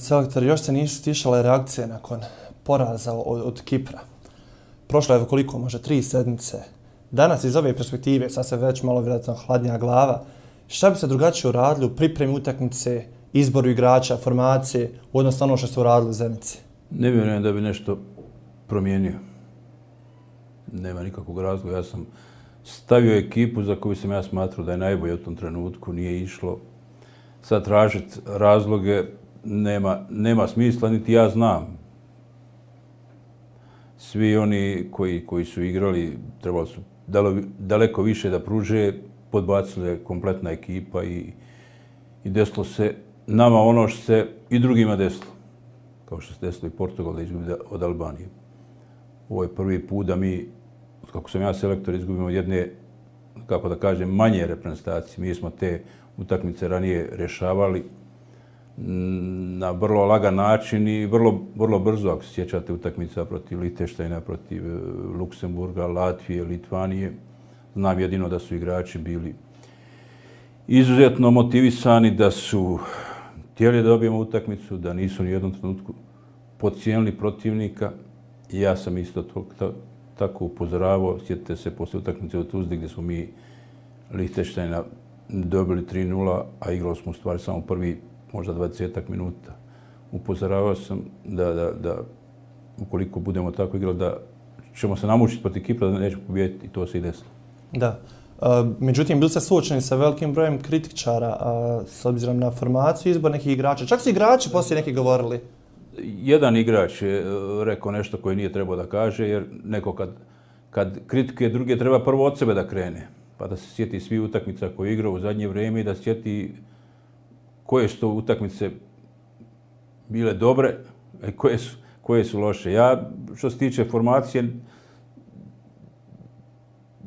Selektor, još se nisu stišale reakcije nakon poraza od, od Kipra. Prošlo je koliko, može tri sedmice. Danas iz ove perspektive, sad se već malo vjerojatno hladnija glava, šta bi se drugačije uradili u pripremi utakmice, izboru igrača, formacije, u odnosu ono što ste uradili u Zenici? Ne vjerujem da bi nešto promijenio. Nema nikakvog razloga. Ja sam stavio ekipu za koju sam ja smatrao da je najbolje u tom trenutku, nije išlo. Sad tražiti razloge nema, nema smisla, niti ja znam. Svi oni koji, koji su igrali, trebali su daleko više da pruže, podbacila je kompletna ekipa i, i desilo se nama ono što se i drugima desilo. Kao što se desilo i Portugal da izgubi od Albanije. Ovo je prvi put da mi, kako sam ja selektor, izgubimo jedne, kako da kažem, manje reprezentacije. Mi smo te utakmice ranije rešavali na vrlo lagan način i vrlo, vrlo brzo, ako se sjećate utakmica protiv Liteštajna, protiv e, Luksemburga, Latvije, Litvanije, znam jedino da su igrači bili izuzetno motivisani, da su htjeli da dobijemo utakmicu, da nisu ni u jednom trenutku podcijenili protivnika. I ja sam isto to, to, tako upozoravao. Sjetite se posle utakmice u Tuzdi gdje smo mi Lihteštajna dobili 3-0, a igrali smo u stvari samo prvi možda 20 minuta. Upozoravao sam da, da, da ukoliko budemo tako igrali, da ćemo se namučiti protiv Kipra da nećemo pobijeti i to se i desilo. Da. međutim, bili ste suočeni sa velikim brojem kritičara s obzirom na formaciju izbor nekih igrača. Čak su igrači poslije neki govorili. Jedan igrač je e, rekao nešto koje nije trebao da kaže, jer neko kad, kad kritikuje druge treba prvo od sebe da krene. Pa da se sjeti svi utakmica koje je igrao u zadnje vrijeme i da sjeti koje su to utakmice bile dobre, e, koje su, koje su loše. Ja, što se tiče formacije,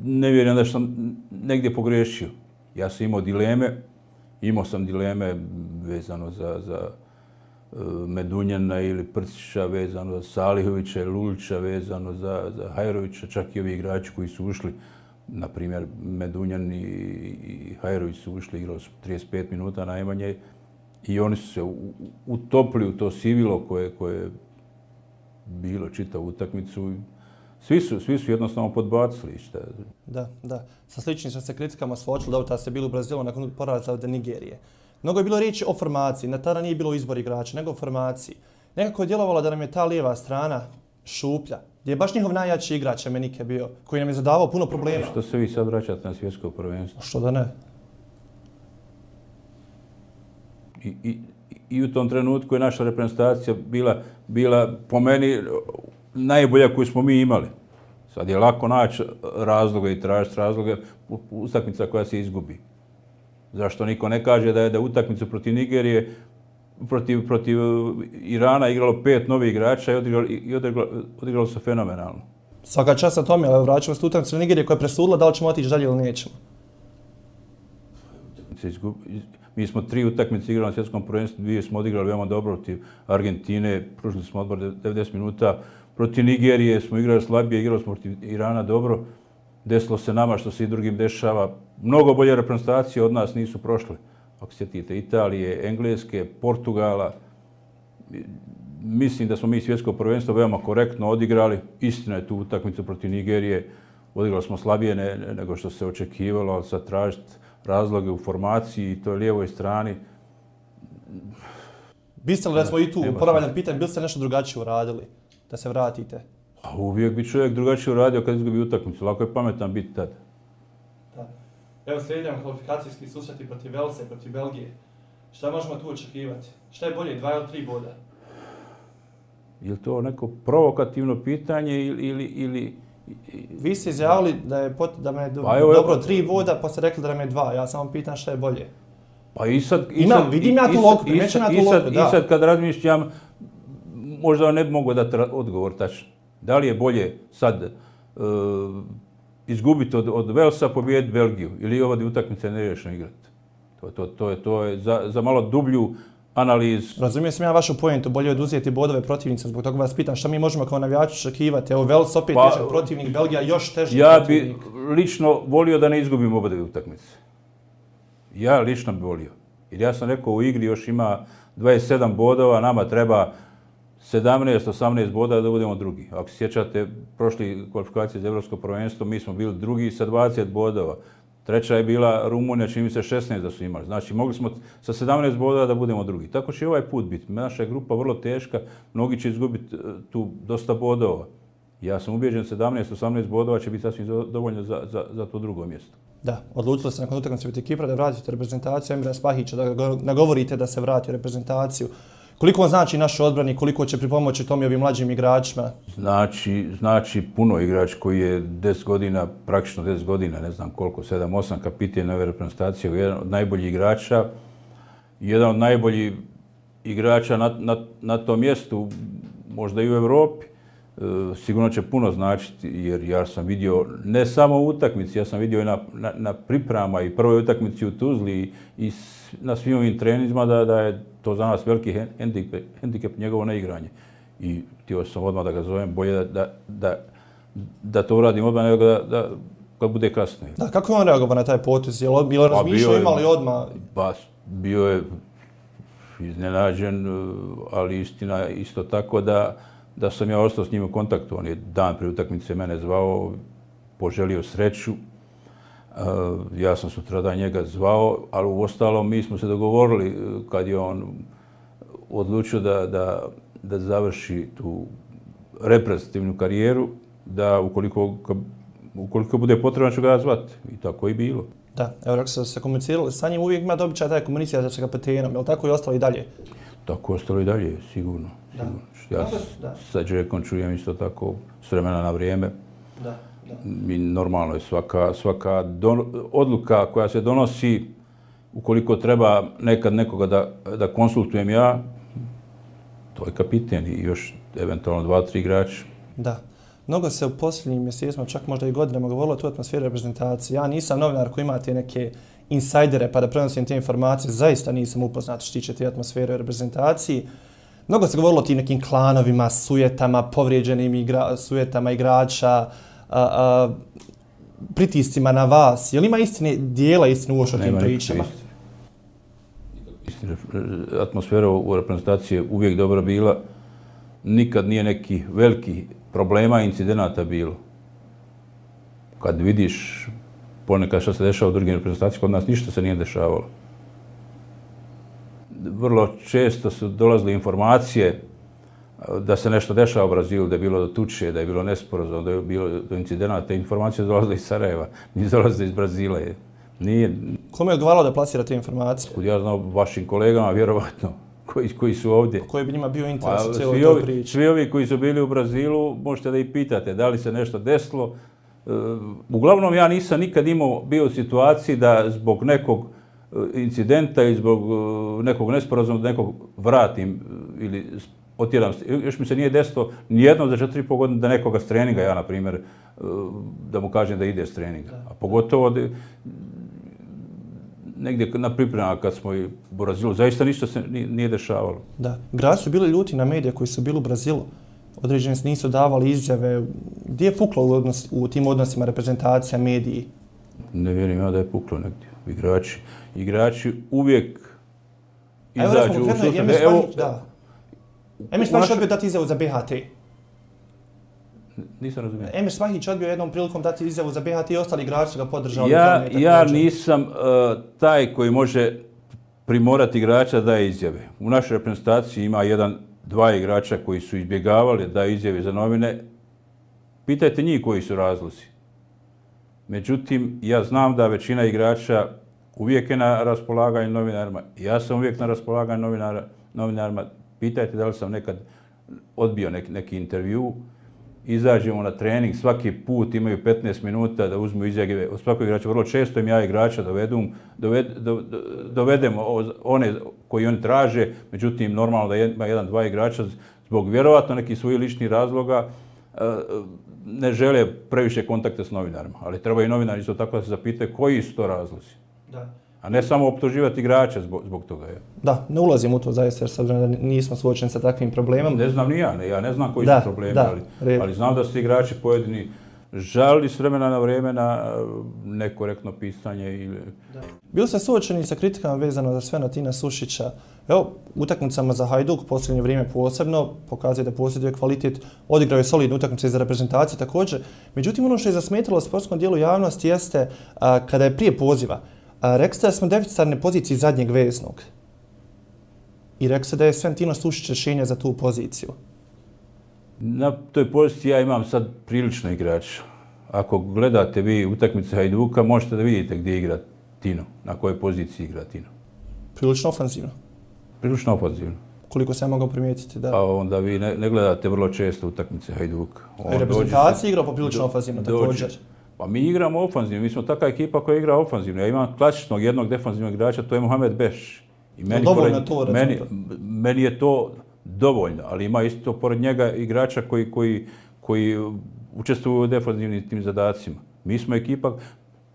ne vjerujem da sam negdje pogrešio. Ja sam imao dileme, imao sam dileme vezano za, za e, Medunjana ili Prcića, vezano za Salihovića Lulića, vezano za, za Hajrovića, čak i ovi igrači koji su ušli, na primjer Medunjan i, i Hajrović su ušli, igrali su 35 minuta najmanje i oni su se utopili u to sivilo koje, koje je bilo čitavu utakmicu svi su, svi su jednostavno podbacili. Šta. Da, da. Sa sličnim smo se kritikama svočili, dobro, tada ste bili u Brazilu nakon poraza od Nigerije. Mnogo je bilo riječi o formaciji, na tada nije bilo izbor igrača, nego o formaciji. Nekako je djelovalo da nam je ta lijeva strana šuplja, gdje je bač njihov najjači igrač Amenike bio, koji nam je zadavao puno problema. Što se vi sad vraćate na svjetsko prvenstvo? Što da ne? I, i, I u tom trenutku je naša reprezentacija bila, bila po meni najbolja koju smo mi imali. Sad je lako naći razloga i tražiti razloga utakmica koja se izgubi. Zašto niko ne kaže da je da utakmicu protiv Nigerije protiv, protiv Irana igralo pet novih igrača i odigralo, i odigralo, odigralo se fenomenalno. Svaka čast na tome, ali vraćamo se utakmicu Nigerije koja je presudila da li ćemo otići dalje ili nećemo. Mi smo tri utakmice igrali na svjetskom prvenstvu, dvije smo odigrali veoma dobro protiv Argentine, pružili smo odbor 90 minuta, Protiv Nigerije smo igrali slabije, igrali smo protiv Irana dobro. Desilo se nama što se i drugim dešava. Mnogo bolje reprezentacije od nas nisu prošle. Ako sjetite Italije, Engleske, Portugala. Mislim da smo mi svjetsko prvenstvo veoma korektno odigrali. Istina je tu utakmicu protiv Nigerije. Odigrali smo slabije ne, nego što se očekivalo, ali sad tražiti razloge u formaciji i toj lijevoj strani. Biste li smo i tu, poravaljan pitanje, bili ste nešto drugačije uradili? da se vratite? A uvijek bi čovjek drugačije uradio kad izgubi utakmicu. Lako je pametan biti tad. Evo slijedimo kvalifikacijski susreti protiv Velse, protiv Belgije. Šta možemo tu očekivati? Šta je bolje, dva ili tri boda? Je li to neko provokativno pitanje ili... ili, ili Vi ste izjavili da je pot, da me pa evo, dobro tri voda, pa ste rekli da nam je dva. Ja samo pitan šta je bolje. Pa i sad... I Imam, sad, vidim ja tu loku, primećam ja tu loku, da. I sad kad razmišljam, možda ne bi mogo dati odgovor tačno. Da li je bolje sad uh, izgubiti od, od Velsa, pobijeti Belgiju ili ova utakmice ne rješeno igrati? To, to, to, je, to je za, za malo dublju analiz. Razumio sam ja vašu pojentu, bolje od uzeti bodove protivnice, zbog toga vas pitam šta mi možemo kao navijači očekivati. Evo, Vels opet pa, težak protivnik, Belgija još teži ja protivnik. Ja bi lično volio da ne izgubim oba dve utakmice. Ja lično bi volio. Jer ja sam rekao, u igri još ima 27 bodova, nama treba 17-18 bodova da budemo drugi. Ako se sjećate prošli kvalifikacije za Evropsko prvenstvo, mi smo bili drugi sa 20 bodova. Treća je bila Rumunija, čini mi se 16 da su imali. Znači, mogli smo sa 17 bodova da budemo drugi. Tako će i ovaj put biti. Naša je grupa vrlo teška, mnogi će izgubiti e, tu dosta bodova. Ja sam ubijeđen 17-18 bodova će biti sasvim dovoljno za, za, za to drugo mjesto. Da, odlučili se nakon utakmice biti Kipra da vratite reprezentaciju Emira Spahića, da ga nagovorite da se vrati u reprezentaciju. Koliko vam znači naš odbrani, koliko će pripomoći tom i ovim mlađim igračima? Znači, znači puno igrač koji je 10 godina, praktično 10 godina, ne znam koliko, 7-8 kapitije nove reprezentacije, jedan od najboljih igrača, jedan od najboljih igrača na, na, na tom mjestu, možda i u Evropi. E, sigurno će puno značiti, jer ja sam vidio ne samo u utakmici, ja sam vidio i na, na, na priprama i prvoj utakmici u Tuzli i, na svim ovim trenizima da, da je to za nas veliki hendikep, hendikep njegovo neigranje. I htio sam odmah da ga zovem, bolje da, da, da, da to uradim odmah nego da, da kad bude kasno. Da, kako je on reagovao na taj potez? Je li bilo pa razmišljao, imali odmah? Pa, bio je iznenađen, ali istina isto tako da da sam ja ostao s njim u kontaktu. On je dan prije utakmice mene zvao, poželio sreću. Uh, ja sam sutra da njega zvao, ali u ostalom mi smo se dogovorili uh, kad je on odlučio da, da, da završi tu reprezentativnu karijeru, da ukoliko, ukoliko bude potrebno ću ga ja zvati. I tako i bilo. Da, evo rekao se, se komunicirali, sa njim uvijek ima dobičaj taj komunicija sa kapetenom, je li tako i ostalo i dalje? Tako ostalo i dalje, sigurno. Da. Ja da. sa Džekom čujem isto tako s vremena na vrijeme. Da, da. I normalno je svaka, svaka don, odluka koja se donosi, ukoliko treba nekad nekoga da, da konsultujem ja, to je kapiten i još eventualno dva, tri igrača. Da. Mnogo se u posljednjim mjesecima, čak možda i godinama, govorilo o tu atmosferu reprezentacije. Ja nisam novinar koji imate neke insajdere pa da prenosim te informacije. Zaista nisam upoznat što tiče te atmosfere reprezentacije. Mnogo se govorilo o tim nekim klanovima, sujetama, povrijeđenim igra, sujetama igrača, a, a, pritiscima na vas. Je li ima istine, dijela istine u tim pričama? Istina, atmosfera u reprezentaciji je uvijek dobra bila. Nikad nije neki veliki problema i incidenata bilo. Kad vidiš ponekad što se dešava u drugim reprezentacijama, kod nas ništa se nije dešavalo vrlo često su dolazile informacije e, da se nešto dešava u Brazilu, da je bilo do tuče, da je bilo nesporazum, da je bilo do incidenata. Te informacije dolazile iz Sarajeva, nije dolazile iz Brazila. Nije... Kome je odgovaralo da plasira te informacije? Kud ja znam, vašim kolegama, vjerovatno, koji, koji su ovdje. Koji bi njima bio interes u cijeloj toj priči? Svi ovi koji su bili u Brazilu, možete da ih pitate da li se nešto desilo. E, uglavnom, ja nisam nikad imao bio u situaciji da zbog nekog incidenta i zbog uh, nekog nesporazuma da nekog vratim uh, ili otjeram. Još mi se nije desilo nijedno za četiri po godine da nekoga s treninga, ja na primjer, uh, da mu kažem da ide s treninga. A pogotovo da, negdje na pripremama kad smo i u Brazilu, zaista ništa se nije dešavalo. Da. Grad su bili ljuti na medije koji su bili u Brazilu. Određeni se nisu davali izjave. Gdje je puklo u, odnos, u tim odnosima reprezentacija, mediji? Ne vjerujem ja da je puklo negdje. Igrači, igrači uvijek izađu u susret. Evo, da. Emir Smahić odbio dati izjavu za BHT. Nisam razumio. Emir Smahić odbio jednom prilikom dati izjavu za BHT i ostali igrači su ga podržali. Ja, ja nisam uh, taj koji može primorati igrača da je izjave. U našoj reprezentaciji ima jedan, dva igrača koji su izbjegavali da izjave za novine. Pitajte njih koji su razlozi. Međutim, ja znam da većina igrača uvijek je na raspolaganju novinarima. Ja sam uvijek na raspolaganju novinara, novinarima. Pitajte da li sam nekad odbio neki, neki intervju. Izađemo na trening, svaki put imaju 15 minuta da uzmu izjave od svakog igrača. Vrlo često im ja igrača dovedem, doved, do, do, dovedem one koji oni traže, međutim normalno da ima jedan, dva igrača zbog vjerovatno nekih svojih ličnih razloga e, ne žele previše kontakte s novinarima. Ali treba i novinari isto tako da se zapite koji su to razlozi. Da. A ne samo optuživati igrače zbog, zbog toga. Je. Da, ne ulazim u to zaista jer sad da nismo suočeni sa takvim problemom. Ne znam ni ja, ne, ja ne znam koji da, su problemi, da, ali, ali znam da su igrači pojedini žalili s vremena na vreme na e, nekorektno pisanje ili... Bili ste suočeni sa kritikama vezano za sve na Tina Sušića. Evo, utakmicama za Hajduk, posljednje vrijeme posebno, pokazuje da posjeduje kvalitet, odigrao je solidne utakmice za reprezentaciju također. Međutim, ono što je zasmetilo sportskom dijelu javnosti jeste a, kada je prije poziva. Rekli ste da smo deficitarne pozicije zadnjeg veznog. I rekli ste da je Sven Tino Sušić rješenje za tu poziciju. Na toj poziciji ja imam sad prilično igrača. Ako gledate vi utakmice Hajduka, možete da vidite gdje igra Tino, na kojoj poziciji igra Tino. Prilično ofanzivno. Prilično ofanzivno. Koliko se ja mogao primijetiti, da. Pa onda vi ne, ne gledate vrlo često utakmice Hajduka. On reprezentacija igra po prilično ofanzivno također. Pa mi igramo ofanzivno, mi smo takva ekipa koja igra ofanzivno. Ja imam klasičnog jednog defanzivnog igrača, to je Mohamed Beš. I meni, pored, to, meni, meni je to dovoljno, ali ima isto pored njega igrača koji, koji, koji učestvuju u defanzivnim tim zadacima. Mi smo ekipa,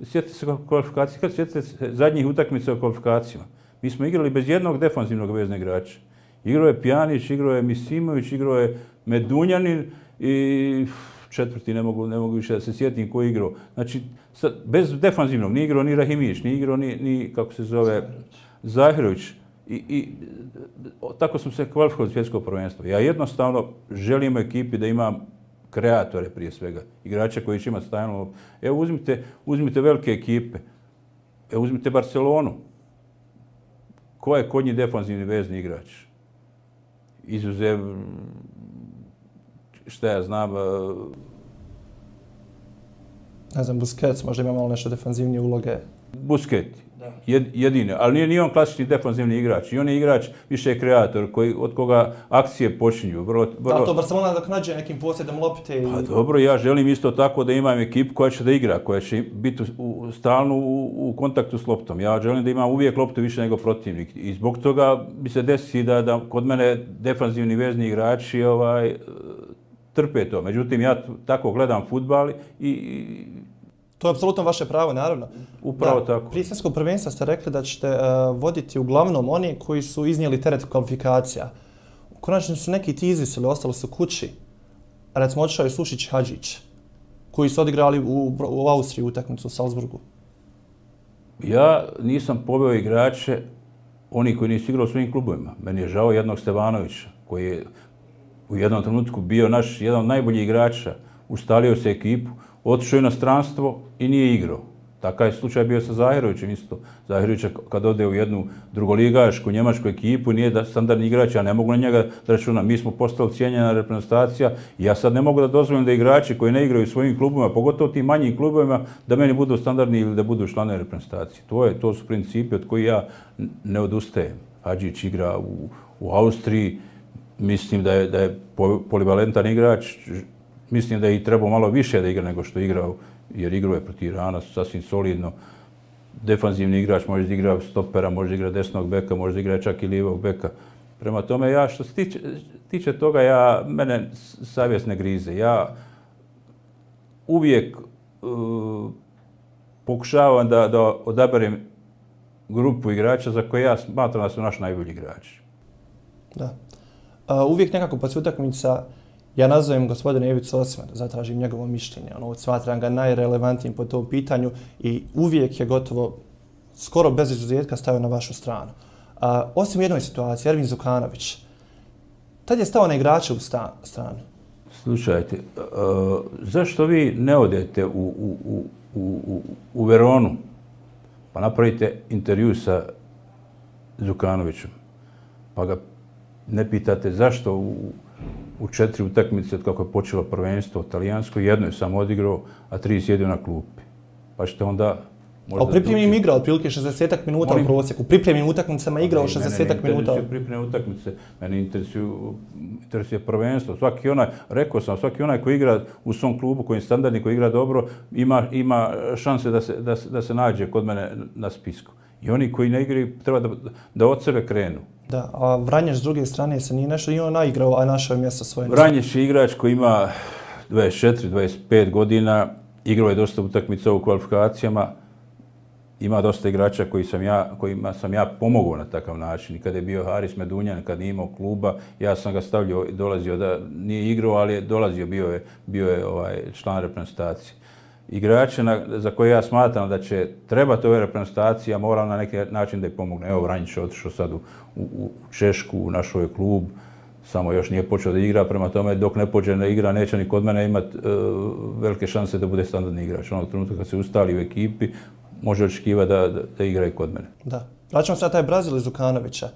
sjetite se kvalifikacije, kad sjetite se zadnjih utakmica o kvalifikacijama. Mi smo igrali bez jednog defanzivnog vezne igrača. Igrao je Pjanić, igrao je Misimović, igrao je Medunjanin i četvrti ne mogu, ne mogu više da se sjetim ko je igrao. Znači, sad, bez defanzivnog, ni igrao ni Rahimić, ni igrao ni, ni kako se zove, Zahirović. I, i tako sam se kvalifikovao svjetsko prvenstvo. Ja jednostavno želim ekipi da imam kreatore prije svega, igrače koji će imati stajno. Evo uzmite, uzmite velike ekipe. Evo uzmite Barcelonu. Ko je kod njih defanzivni vezni igrač? Izuzev, šta ja znam... Ne znam, Busquets možda ima malo nešto defanzivnije uloge. Busquets jedine, ali nije ni on klasični defanzivni igrač. I on je igrač više kreator koji, od koga akcije počinju. Vrlo, vrlo... Da, to Barcelona dok nađe nekim posljedom lopite. I... Pa dobro, ja želim isto tako da imam ekipu koja će da igra, koja će biti u, stalno u, u, kontaktu s loptom. Ja želim da imam uvijek loptu više nego protivnik. I zbog toga bi se desi da, da kod mene defanzivni vezni igrači ovaj, trpe to. Međutim, ja tako gledam futbal i To je apsolutno vaše pravo, naravno. Upravo da, tako. Prije svjetskog prvenstva ste rekli da ćete uh, voditi uglavnom oni koji su iznijeli teret kvalifikacija. U konačnici su neki ti izvisili, ostali su kući. Recimo, odšao je Sušić Hadžić, koji su odigrali u, u Austriji utakmicu u Salzburgu. Ja nisam poveo igrače oni koji nisu igrali u svojim klubovima. Meni je žao jednog Stevanovića, koji je u jednom trenutku bio naš jedan od najboljih igrača, ustalio se ekipu, otišao je na stranstvo i nije igrao. Takav je slučaj bio sa Zahirovićem isto. Zahirović kad ode u jednu drugoligašku njemačku ekipu, nije da standardni igrač, ja ne mogu na njega da računam. Mi smo postali cijenjena reprezentacija i ja sad ne mogu da dozvolim da igrači koji ne igraju u svojim klubovima, pogotovo tim manjim klubovima, da meni budu standardni ili da budu člane reprezentacije. To, je, to su principi od koji ja ne odustajem. Hadžić igra u, u Austriji, mislim da je, da je polivalentan igrač, mislim da je i trebao malo više da igra nego što je igrao, jer igrao je protiv Irana sasvim solidno. Defanzivni igrač može da igra stopera, može da igra desnog beka, može da igra čak i lijevog beka. Prema tome, ja što se tiče, tiče toga, ja, mene savjesne grize. Ja uvijek uh, pokušavam da, da odaberem grupu igrača za koje ja smatram da su naš najbolji igrači. Da. Uvijek nekako pa utakmica Ja nazovem gospodina Ivicu Osmana, zatražim njegovo mišljenje. Ono, smatram ga najrelevantnijim po tom pitanju i uvijek je gotovo, skoro bez izuzetka, stavio na vašu stranu. A, osim jednoj situaciji, Ervin Zukanović, tad je stao na igrače u sta, stranu. Slušajte, uh, zašto vi ne odete u, u, u, u, u Veronu pa napravite intervju sa Zukanovićem, pa ga ne pitate zašto u, u četiri utakmice od kako je počelo prvenstvo talijansko, jedno je samo odigrao, a tri sjedio na klupi. Pa ćete onda... A u pripremljenim igrao otprilike 60 minuta Molim... u prosjeku. U pripremljenim utakmicama igrao 60 minuta. Mene ne interesuje pripremljene utakmice. Mene interesuje, interesuje prvenstvo. Svaki onaj, rekao sam, svaki onaj koji igra u svom klubu, koji je standardni, koji igra dobro, ima, ima šanse da se, da, da se nađe kod mene na spisku. I oni koji ne igraju treba da, da od sebe krenu. Da, a Vranješ s druge strane se nije nešto i on naigrao, a našao je mjesto svoje. Vranješ je igrač koji ima 24-25 godina, igrao je dosta utakmica u kvalifikacijama. ima dosta igrača koji sam ja, kojima sam ja pomogao na takav način. I kada je bio Haris Medunjan, kad nije imao kluba, ja sam ga stavljao, dolazio da nije igrao, ali je dolazio, bio je, bio je ovaj član reprezentacije. Igrače na, za koje ja smatram da će trebati ove reprezentacije, a moram na neki način da ih pomogne. Evo, Vranjić je otišao sad u, u, u Češku, u našoj klub, samo još nije počeo da igra, prema tome dok ne pođe na igra, neće ni kod mene imati uh, velike šanse da bude standardni igrač. Onog trenutka kad se ustali u ekipi, može očekivati da, da, da igra i kod mene. Da. Vraćamo se na taj Brazil iz Zukanovića.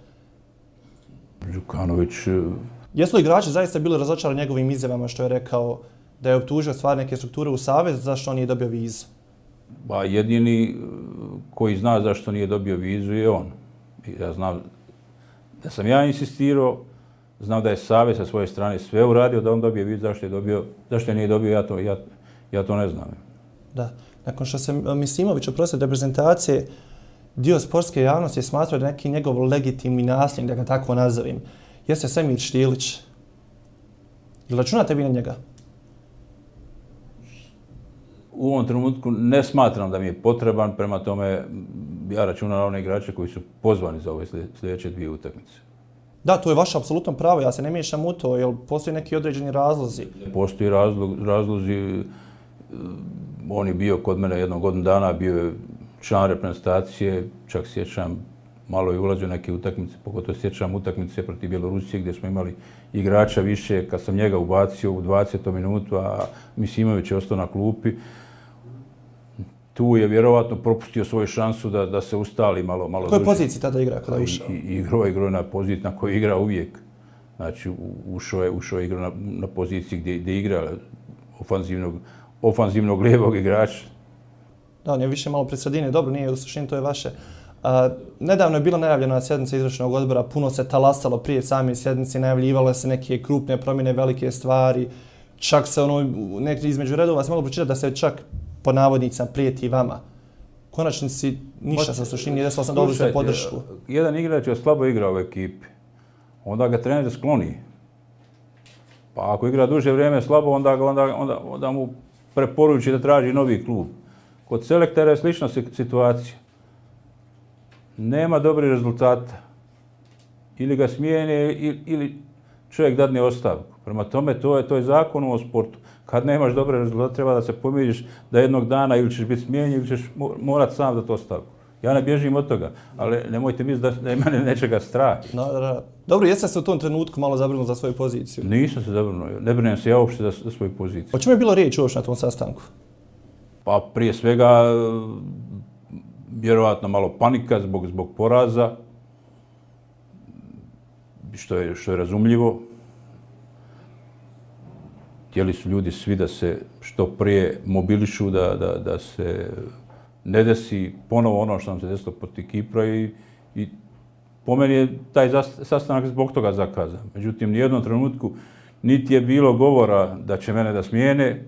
Zukanović... E, Jesu li igrači zaista bili razočarani njegovim izjavama što je rekao da je optužio stvar neke strukture u Savez, zašto on nije dobio vizu? Ba, jedini e, koji zna zašto nije dobio vizu je on. Ja znam da sam ja insistirao, znam da je Savez sa svoje strane sve uradio da on dobije vizu, zašto je dobio, zašto je nije dobio, ja to, ja, ja to ne znam. Da nakon što se Misimović oprostio reprezentacije, dio sportske javnosti je smatrao da neki njegov legitimni nasljednik, da ga tako nazovim, jeste Semir Štilić. Ili računate vi na njega? U ovom trenutku ne smatram da mi je potreban, prema tome ja računam na one igrače koji su pozvani za ove sljedeće dvije utakmice. Da, to je vaše apsolutno pravo, ja se ne miješam u to, jer postoji neki određeni razlozi. Postoji razlog, razlozi, on je bio kod mene jednog godinu dana, bio je član reprezentacije, čak sjećam, malo je ulazio neke utakmice, pogotovo sjećam utakmice protiv Bjelorusije gdje smo imali igrača više, kad sam njega ubacio u 20. minutu, a Misimović je ostao na klupi, tu je vjerovatno propustio svoju šansu da, da se ustali malo, malo Koje poziciji tada igra kada ušao? I, igrao, igrao na poziciji na kojoj igra uvijek. Znači, ušao je, ušao je igrao na, na poziciji gdje, gdje igra ofanzivnog, ofanzivnog lijevog igrača. Da, on je više malo pred sredine, dobro, nije u suštini, to je vaše. A, nedavno je bila najavljena sjednica izvršnog odbora, puno se talasalo prije same sjednice, najavljivale se neke krupne promjene, velike stvari, čak se ono, neki između redova se moglo pročitati da se čak po navodnicama prijeti vama. Konačnici ništa sa suštini, nije desilo sam dobro sve podršku. Jedan igrač je slabo igrao u ekipi, onda ga trener skloni. Pa ako igra duže vrijeme slabo, onda, onda, onda, onda mu preporuči da traži novi klub. Kod selektera je slična situacija. Nema dobri rezultata. Ili ga smijene ili čovjek dadne ostavku. Prema tome, to je, to je zakon u sportu. Kad nemaš dobre rezultate, treba da se pomiriš da jednog dana ili ćeš biti smijenjen ili ćeš morat sam da to ostavku. Ja ne bježim od toga, ali nemojte misliti da, da ima nečega strah. Da, Dobro, jeste se u tom trenutku malo zabrinuo za svoju poziciju? Nisam se zabrinuo. Ne brinem se ja uopšte za, za svoju poziciju. O čemu je bilo riječ uopšte na tom sastanku? Pa prije svega, vjerovatno malo panika zbog, zbog poraza, što je, što je razumljivo. Htjeli su ljudi svi da se što prije mobilišu, da, da, da se ne desi ponovo ono što nam se desilo proti Kipra i, i po meni je taj sastanak zbog toga zakazan. Međutim, ni jednom trenutku niti je bilo govora da će mene da smijene,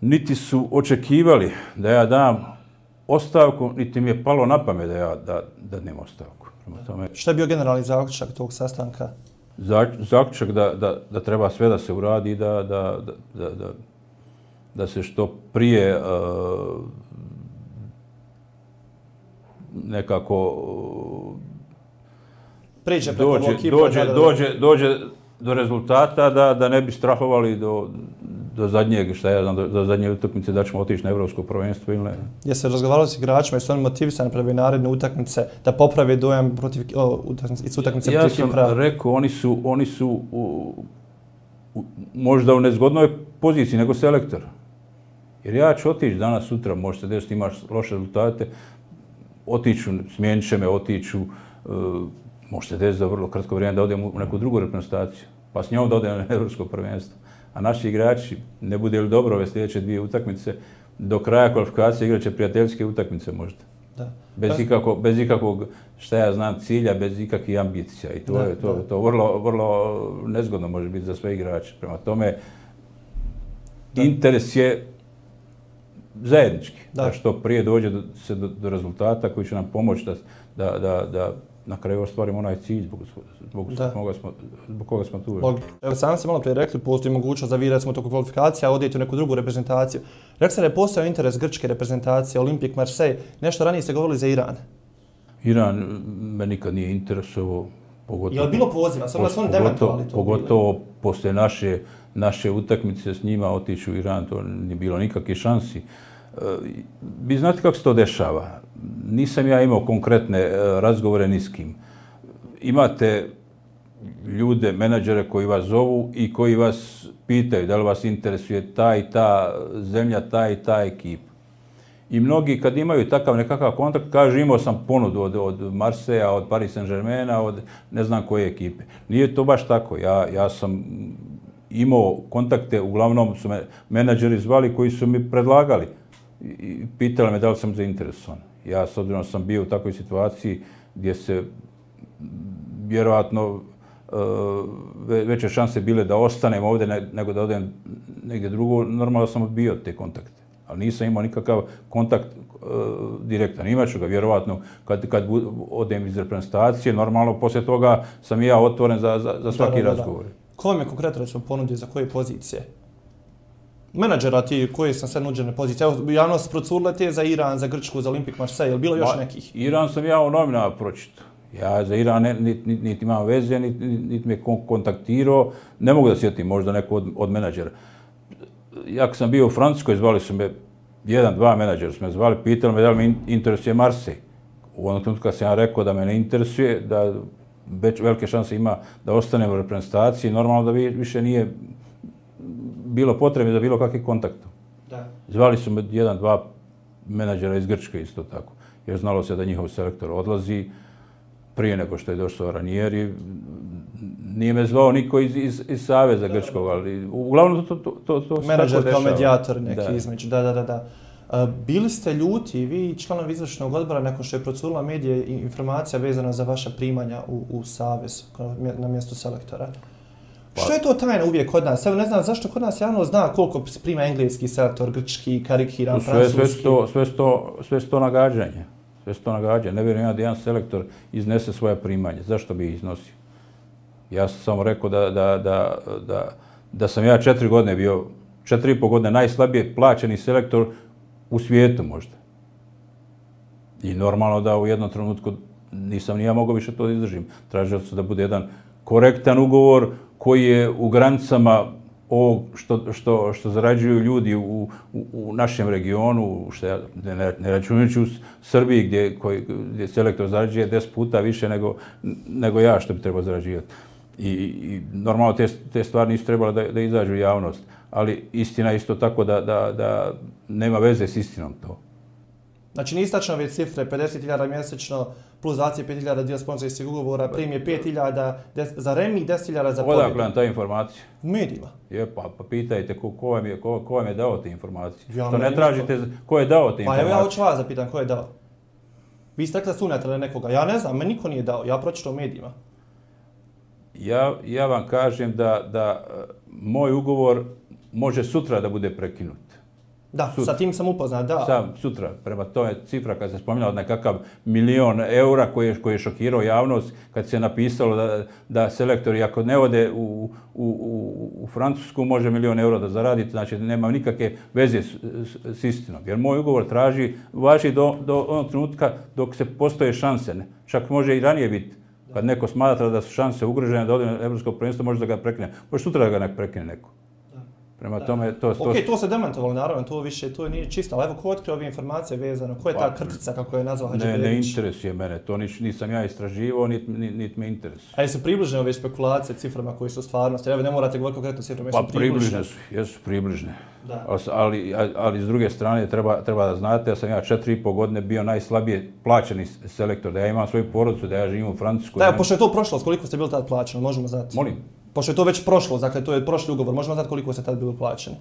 niti su očekivali da ja dam ostavku, niti mi je palo na pamet da ja da, da nema ostavku. Tome, Šta je bio generalni zaključak tog sastanka? Zaključak da, da, da treba sve da se uradi da, da, da, da, da se što prije uh, nekako Priđe dođe, dođe, dođe, dođe do rezultata da, da ne bi strahovali do, do zadnjeg, šta ja znam, do, do zadnje utakmice da ćemo otići na evropsko prvenstvo ili ne. Je se razgovaralo s igračima i su oni motivisani prvi naredne utakmice da poprave dojam protiv o, utakmice, utakmice ja protiv Kipra? Ja sam rekao, oni su, oni su u, u, možda u nezgodnoj poziciji nego selektor. Jer ja ću otići danas, sutra, može se desiti, imaš loše rezultate, otiću, smijenit će me, otiću, uh, može se desiti za vrlo kratko vrijeme da odem u neku drugu reprezentaciju, pa s njom da odem na evropsko prvenstvo. A naši igrači, ne bude li dobro ove sljedeće dvije utakmice, do kraja kvalifikacije igraće prijateljske utakmice možda. Da. Bez, ikako, bez ikakvog, šta ja znam, cilja, bez ikakvih ambicija. I to da, je to, da. to vrlo, vrlo nezgodno može biti za sve igrače. Prema tome, da. interes je zajednički. Da. da što prije dođe do, se do, do rezultata koji će nam pomoći da, da, da, da na kraju ostvarimo onaj cilj zbog, zbog, koga smo, zbog koga smo tu. Log- Evo, sam se malo prije rekli, postoji mogućnost da vi recimo toko kvalifikacija odete u neku drugu reprezentaciju. Rekli ste da je postao interes grčke reprezentacije, Olimpik Marseille. Nešto ranije ste govorili za Iran. Iran me nikad nije interesovao, pogotovo... Je li bilo poziva? Samo da su oni demantovali to. Pogotovo posle naše, naše utakmice s njima otići u Iran, to nije bilo nikakve šansi. E, Vi znate kako se to dešava. Nisam ja imao konkretne e, razgovore ni s kim. Imate ljude, menadžere koji vas zovu i koji vas pitaju da li vas interesuje ta i ta zemlja, ta i ta ekipa. I mnogi kad imaju takav nekakav kontakt, kažu imao sam ponudu od, od Marseja, od Paris Saint-Germaina, od ne znam koje ekipe. Nije to baš tako. Ja, ja sam imao kontakte, uglavnom su me menadžeri zvali koji su mi predlagali i pitali me da li sam zainteresovan. Ja s obzirom da sam bio u takvoj situaciji gdje se vjerovatno e, ve- veće šanse bile da ostanem ovdje ne- nego da odem negdje drugo, normalno sam odbio te kontakte. Ali nisam imao nikakav kontakt e, direktan. Imat ću ga vjerovatno kad, kad odem iz reprezentacije. Normalno poslije toga sam i ja otvoren za, za, za svaki razgovor. Ko vam je konkretno recimo ponudio za koje pozicije? Menadžera ti koji sam sve nuđene pozicije. Evo, javnost procurila te za Iran, za Grčku, za Olimpik Marseille. Je bilo još Ma, nekih? Iran sam ja u novinama pročitao. Ja za Iran niti nit, nit imam veze, niti nit, nit me kon- kontaktirao. Ne mogu da sjetim možda neko od, od menadžera. Ja kad sam bio u Francuskoj, zvali su me, jedan, dva menadžera su me zvali, pitali me da li me in- interesuje Marseille. U onom trenutku kad sam ja rekao da me ne interesuje, da već velike šanse ima da ostanem u reprezentaciji, normalno da vi, više nije bilo potrebe za bilo kakvih kontakta. Da. Zvali su me jedan, dva menadžera iz Grčke isto tako. Jer znalo se da njihov selektor odlazi prije nego što je došao Ranieri. Nije me zvao niko iz, iz, iz Saveza Grčkog, ali uglavnom to, to, to, to Menadžer kao dešava. medijator neki Da. između. Da, da, da. da. Bili ste ljuti i vi članovi izvršnog odbora nakon što je procurila medije i informacija vezana za vaša primanja u, u Savez na mjestu selektora? Što je to tajna uvijek kod nas? Evo ne znam zašto kod nas javno zna koliko prima engleski selektor, grčki, karikiran, sve, sve, francuski. su to, sve, su to, sve su to nagađanje. Sve su to nagađanje. Ne vjerujem ja da jedan selektor iznese svoje primanje. Zašto bi iznosio? Ja sam samo rekao da, da, da, da, da sam ja četiri godine bio, četiri i pol godine najslabije plaćeni selektor u svijetu možda. I normalno da u jednom trenutku nisam ni ja mogao više to da izdržim. Tražio se da bude jedan korektan ugovor koji je u granicama ovog što, što, što zarađuju ljudi u, u, u našem regionu, što ja, ne, ne, računajući u Srbiji gdje, koji, gdje selektor zarađuje 10 puta više nego, nego ja što bi trebao zarađivati. I, i normalno te, te stvari nisu trebale da, da izađu u javnost. Ali istina isto tako da, da, da nema veze s istinom to. Znači nisu tačno ove cifre, 50.000 mjesečno, plus 25.000 dio sponsorskih ugovora, premije 5.000 des- za remi i 10.000 za Odakle pobjedu. nam ta informacija? U medijima. Je, pa, pa pitajte ko, ko, vam je, ko, ko vam je dao te informacije. Ja Što ne tražite ko je dao te Pa evo informacije. ja hoću vas da pitam ko je dao. Vi ste rekli da sunete na nekoga. Ja ne znam, meni niko nije dao. Ja pročitao u medijima. Ja, ja vam kažem da, da e, moj ugovor može sutra da bude prekinut. Da, Sutra. sa tim sam upoznat, da. Sam sutra, prema tome cifra kad se spominjala od nekakav milion eura koji je, koji je šokirao javnost kad se napisalo da, da selektori ako ne ode u, u, u, u Francusku može milion eura da zaradite, znači nema nikakve veze s, s, s istinom. Jer moj ugovor traži, važi do, do onog trenutka dok se postoje šanse. Ne? Čak može i ranije biti. Kad neko smatra da su šanse ugrožene da ode na evropsko prvenstvo, može da ga prekine. Može sutra da ga ne prekine neko. Prema tome, to, to, Ok, to se demantovalo, naravno, to više, to nije čisto, ali evo ko otkrio ove informacije vezano, ko je ta Pa, krtica, kako je nazvao ne, ne Hadžibegović? interesuje mene, to niš, nisam ja istraživao, niti nit, nit me interesuje. A jesu približene ove spekulacije ciframa koji su stvarnosti? Evo, ne morate govoriti konkretno ciframa, jesu Pa približne su, jesu približne. Da. Ali, ali, ali s druge strane treba, treba da znate da sam ja četiri i pol godine bio najslabije plaćeni selektor, da ja imam svoju porodicu, da ja živim u Francuskoj. Da, ne- pošto je to prošlo, koliko ste bili tad plaćeni, možemo znati? Molim, Pošto je to već prošlo, dakle, to je prošli ugovor, možemo znati koliko ste tad bili plaćeni?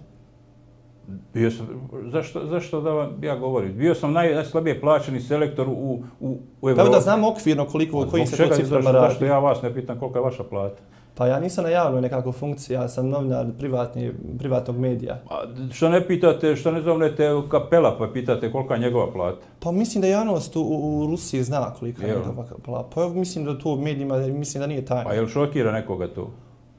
bio sam, zašto, zašto da vam ja govorim? Bio sam naj, najslabije plaćeni selektor u, u, u Pa evo Evropi. da znamo okvirno koliko, koji se to ciframa radi. zašto ja vas ne pitam kolika je vaša plata? Pa ja nisam na javnoj nekako funkciji, ja sam novinar privatni, privatnog medija. A što ne pitate, što ne zovnete kapela pa pitate kolika je njegova plata? Pa mislim da javnost u, u Rusiji zna kolika je njegova plata. Pa mislim da to u medijima, mislim da nije tajna. Pa jel šokira nekoga to?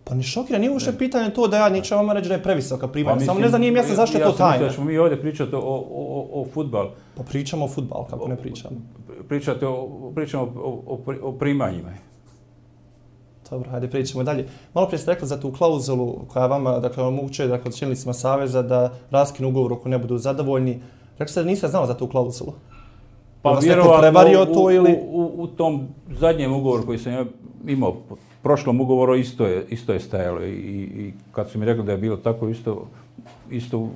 Pa ni šokira, nije uopšte pitanje to da ja neću vama reći da je previsoka primanja. Pa Samo ne znam, nije mjesto zašto je to Ja sam mislio tajna. da ćemo mi ovdje pričati o, o, o, o futbal. Pa pričamo o futbalu, kako ne pričamo. Pričate o, pričamo o, o, o primanjima. Dobro, hajde pričamo dalje. Malo prije ste rekli za tu klauzulu koja vama, dakle, omogućuje, dakle, čelnicima Saveza da raskinu ugovor ako ne budu zadovoljni. Rekli ste da niste znali za tu klauzulu. Pa Vas neko prevario u, to ili- U, u, u tom zadnjem ugovoru koji sam imao, prošlom ugovoru isto je, isto je stajalo i, i kad su mi rekli da je bilo tako isto, isto u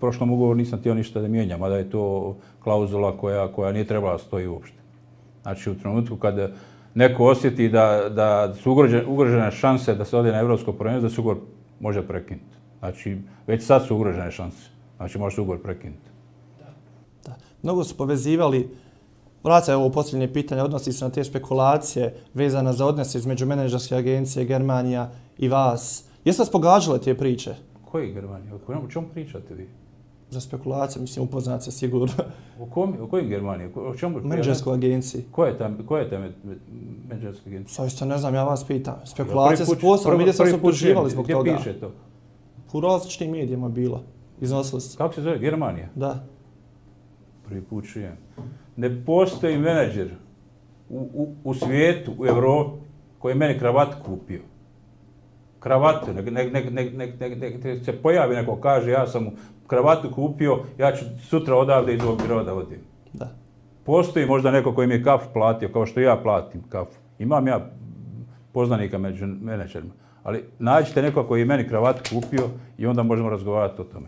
prošlom ugovoru nisam htio ništa da mijenjam, mada je to klauzula koja, koja nije trebala stoji uopšte. Znači u trenutku kada neko osjeti da, da su ugrožene, ugrožene šanse da se ode na evropsko prvenstvo, da se ugovor može prekinuti. Znači već sad su ugrožene šanse. Znači može se ugovor prekinuti. Da. Mnogo su povezivali, vraća se ovo posljednje pitanje, odnosi se na te spekulacije vezana za odnose između menedžerske agencije Germanija i vas. Jeste vas pogađale te priče Koji Germanija? O kojem- čemu pričate vi? za spekulacije? Mislim, upoznat se sigurno. O, kom, o kojim Germaniji? O čemu? Menedžerskoj agenciji. Ko je ta, ko je ta menadžerska agencija? Saista ne znam, ja vas pitam. Spekulacije su prvi- vidje sam optuživali čujem. zbog Gdje toga. piše to? U različitim medijima bilo. Iznosili su. Kako se zove? Germanija. Da. Prvi put čujem ne postoji menadžer u, u, u svijetu, u Evropi, koji je meni kravat kupio. Kravatu, nek, nek, nek, nek, nek, nek, nek, se pojavi neko kaže, ja sam kravatu kupio, ja ću sutra odavde iz ovog biroda da odim. Da. Postoji možda neko koji mi je kafu platio, kao što ja platim kafu. Imam ja poznanika među menadžerima. Ali nađite neko koji je meni kravat kupio i onda možemo razgovarati o tome.